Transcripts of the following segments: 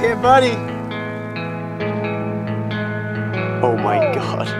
Here, buddy. Oh my god.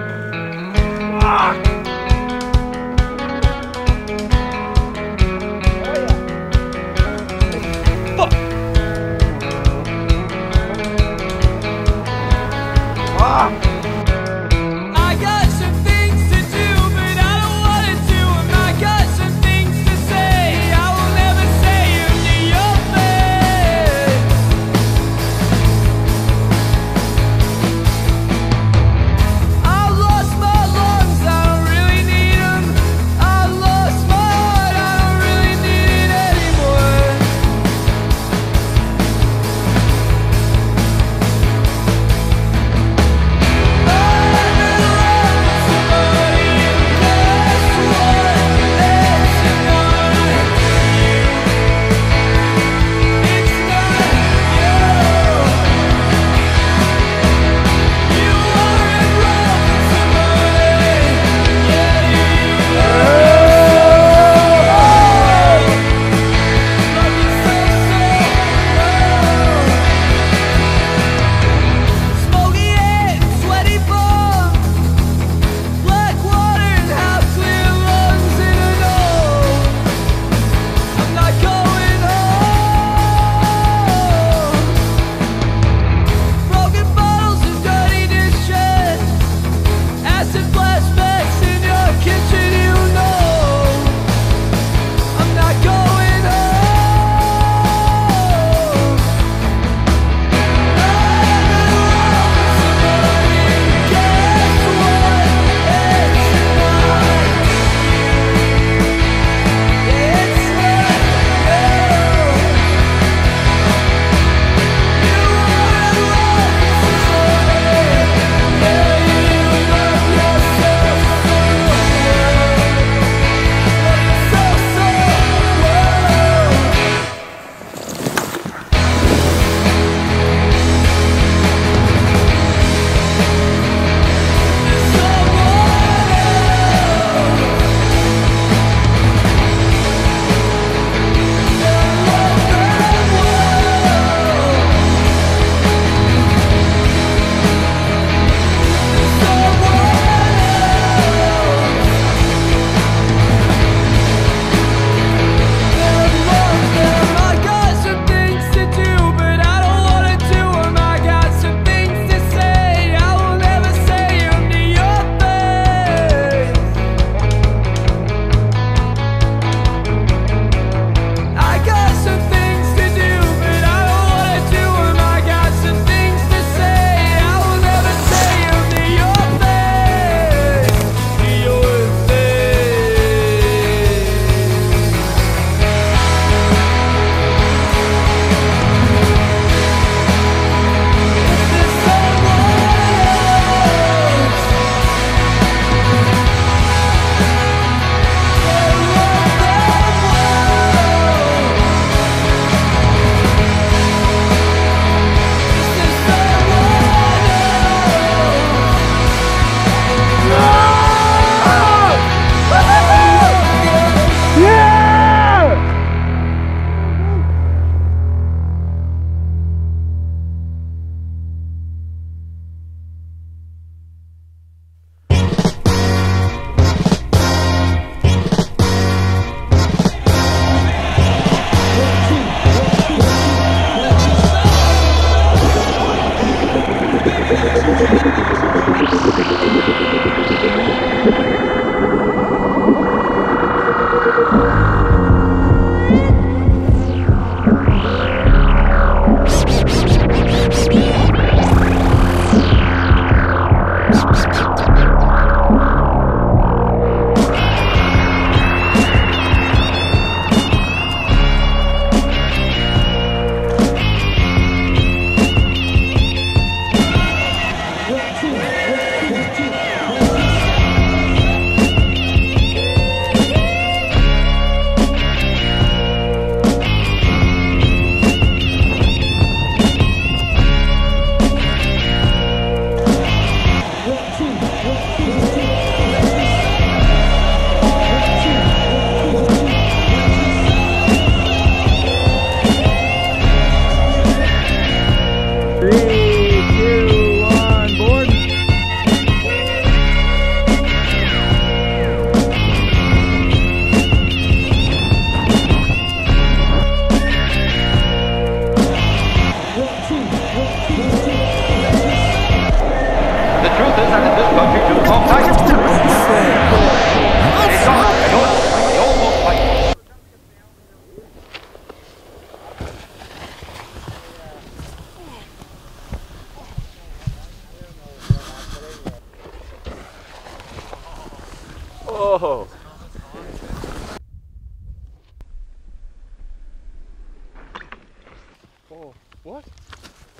Oh, what?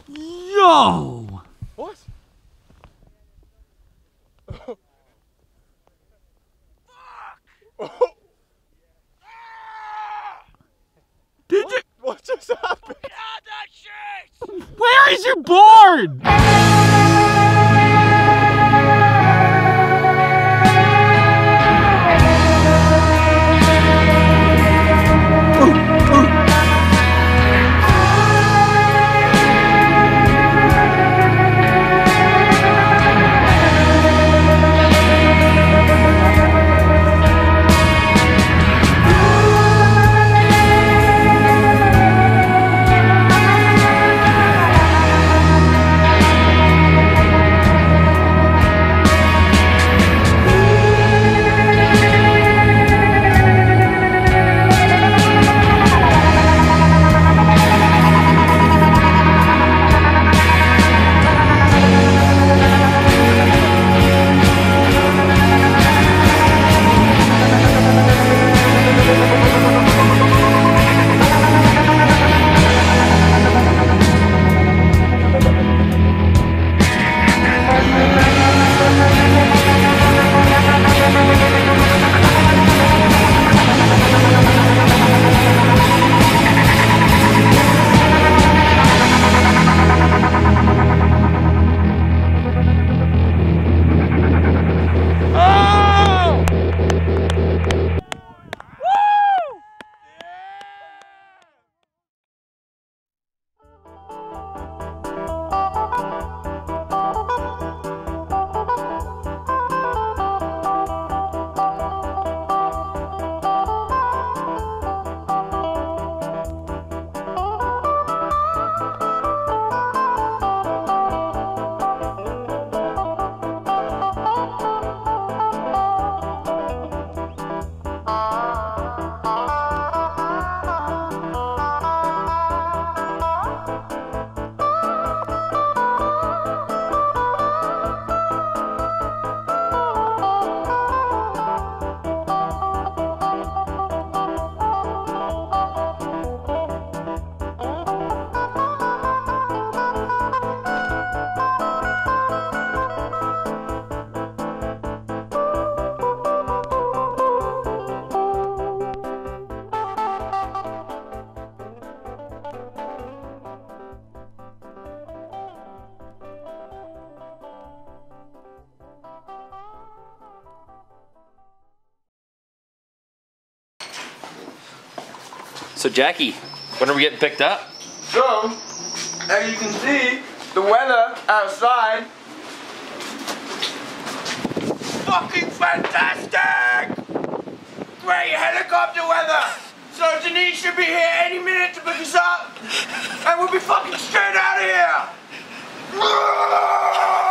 Yo! What? Oh, Did you? what just happened? Where is your board? So Jackie, when are we getting picked up? So, as you can see, the weather outside fucking fantastic! Great helicopter weather! So Denise should be here any minute to pick us up, and we'll be fucking straight out of here!